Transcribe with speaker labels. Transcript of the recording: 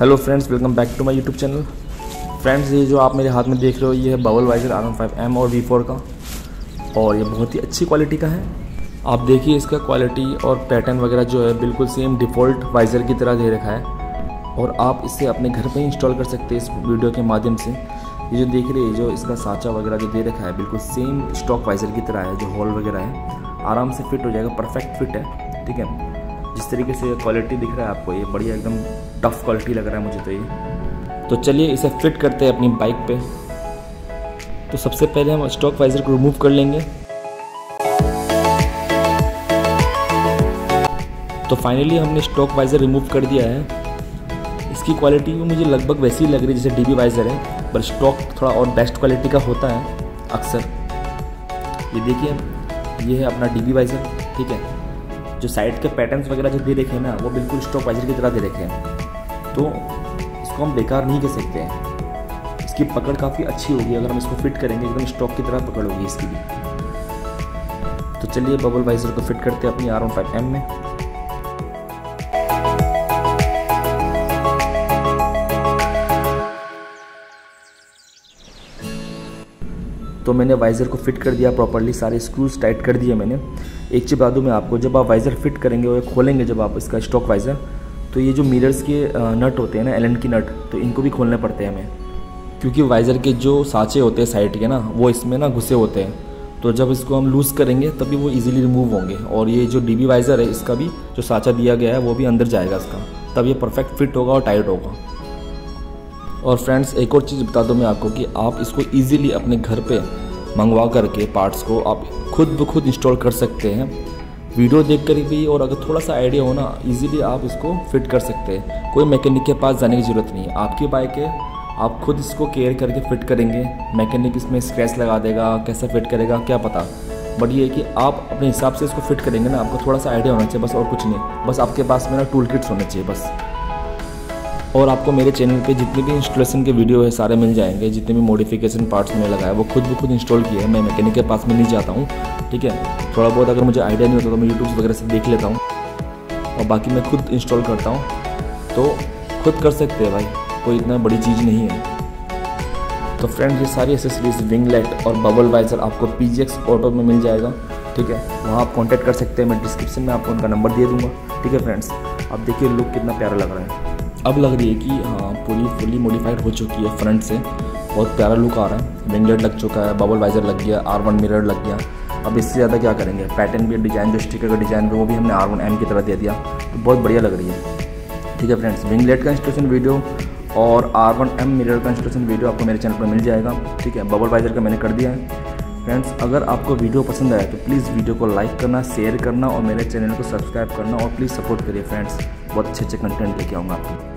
Speaker 1: Hello friends welcome back to my YouTube channel friends ये जो आप मेरे हाथ में देख रहे हो, ये है bubble visor R five M और वी फोर का। और ये बहुत ही अच्छी क्वालिटी का है। आप देखिए इसका क्वालिटी और पैटर्न वगैरह जो है, बिल्कुल सेम डिफ़ॉल्ट वाइज़र की तरह दे रखा है। और आप इसे अपने घर पे इंस्टॉल कर सकते हैं इस वीडियो के माध्यम से। ये जो देख रहे हैं जो इसका साँचा वगैरह जो दे रखा है, बिल्कुल सेम स्टॉक वाइज़र की तरह है, जो हॉल वगैरह है। आराम से फिट हो जाएगा परफेक्ट फिट है, ठीक है। जिस तरीके से क्वालिटी दिख रहा है आपको, ये बढ़िया एकदम टफ क्वालिटी लग रहा है मुझे तो ये। तो चलिए इसे फिट करते हैं अपनी बाइक पे। तो सबसे पहले हम स्टॉक वाइज़र को रिमूव कर लेंगे। तो फाइनली हमने स्टॉक वाइज़र रिमूव कर दिया है। इसकी क्वालिटी भी मुझे लगभग वैसी ही लग रही है जैसे डीबी वाइज़र है, पर स्टॉक थोड़ा और बेस्ट क्वालिटी का होता है, अक्सर। ये देखिए, ये है अपना डीबी वाइज़र, ठीक है? जो साइड के पैटर्न्स वगैरह जो दे रखे हैं ना, वो बिल्कुल स्टॉक वाइजर की तरह दे रखे हैं। तो इसको हम बेकार नहीं कह सकते हैं। इसकी पकड़ काफ़ी अच्छी होगी, अगर हम इसको फिट करेंगे, एकदम स्टॉक की तरह पकड़ होगी इसकी भी। तो चलिए बबल वाइजर को फिट करते हैं अपनी आर वन फाइव एम में। तो मैंने वाइज़र को फिट कर दिया प्रॉपरली सारे स्क्रूज टाइट कर दिए मैंने। एक चीज़ बता दूँ मैं आपको, जब आप वाइज़र फिट करेंगे और खोलेंगे, जब आप इसका स्टॉक वाइज़र तो ये जो मिरर्स के नट होते हैं ना एल की नट तो इनको भी खोलने पड़ते हैं हमें। क्योंकि वाइज़र के जो साँचे होते हैं साइड के ना, वो इसमें ना घुसे होते हैं। तो जब इसको हम लूज़ करेंगे, तभी वो इजीली रिमूव होंगे। और ये जो डीबी वाइज़र है, इसका भी जो साँचा दिया गया है, वो भी अंदर जाएगा इसका। तब ये परफेक्ट फिट होगा और टाइट होगा। और फ्रेंड्स एक और चीज़ बता दूँ मैं आपको कि आप इसको ईजिली अपने घर पे मंगवा करके पार्ट्स को आप खुद ब खुद इंस्टॉल कर सकते हैं। वीडियो देख कर भी और अगर थोड़ा सा आइडिया हो ना ईजिली आप इसको फिट कर सकते हैं। कोई मैकेनिक के पास जाने की ज़रूरत नहीं है। आपकी बाइक है, आप खुद इसको केयर करके फिट करेंगे। मैकेनिक इसमें स्क्रैच लगा देगा, कैसे फिट करेगा, क्या पता। बट ये है कि आप अपने हिसाब से इसको फिट करेंगे ना, आपको थोड़ा सा आइडिया होना चाहिए, बस और कुछ नहीं। बस आपके पास मेरा टूल किट्स होना चाहिए, बस। और आपको मेरे चैनल पे जितने भी इंस्टॉलेशन के वीडियो है, सारे मिल जाएँगे। जितने भी मॉडिफिकेशन पार्ट्स मैंने लगाया वो खुद भी खुद इंस्टॉल किए हैं। मैं मैकेनिक के पास में नहीं जाता हूँ, ठीक है? थोड़ा बहुत अगर मुझे आइडिया नहीं होता तो मैं यूट्यूब वगैरह से देख लेता हूँ। और बाकी मैं खुद इंस्टॉल करता हूँ। तो खुद कर सकते हैं भाई, कोई इतना बड़ी चीज़ नहीं है। तो फ्रेंड ये सारी एसेसरीज विंगलेट और बबल वाइजर आपको पी जी ऑटो में मिल जाएगा, ठीक है? वहाँ आप कॉन्टैक्ट कर सकते हैं, मैं डिस्क्रिप्शन में आपको उनका नंबर दे दूँगा, ठीक है फ्रेंड्स आप देखिए लुक कितना प्यारा लग रहा है। अब लग रही है कि हाँ पूरी फुली मॉडिफाइड हो चुकी है फ्रंट से। बहुत प्यारा लुक आ रहा है। विंगलेट लग चुका है बबल वाइजर लग गया आर वन मिरर लग गया। अब इससे ज़्यादा क्या करेंगे? पैटर्न भी डिज़ाइन जो स्टिकर का डिज़ाइन भी वो भी हमने आर वन एम की तरह दे दिया। तो बहुत बढ़िया लग रही है। ठीक है फ्रेंड्स विंगलेट का इंस्टॉलेशन वीडियो और आर वन एम मिरर का इंस्टॉलेशन वीडियो आपको मेरे चैनल पर मिल जाएगा। ठीक है बबल वाइजर का मैंने कर दिया है। फ्रेंड्स अगर आपको वीडियो पसंद आया तो प्लीज़ वीडियो को लाइक करना शेयर करना और मेरे चैनल को सब्सक्राइब करना और प्लीज़ सपोर्ट करिए फ्रेंड्स बहुत अच्छे अच्छे कंटेंट लेके आऊँगा आपको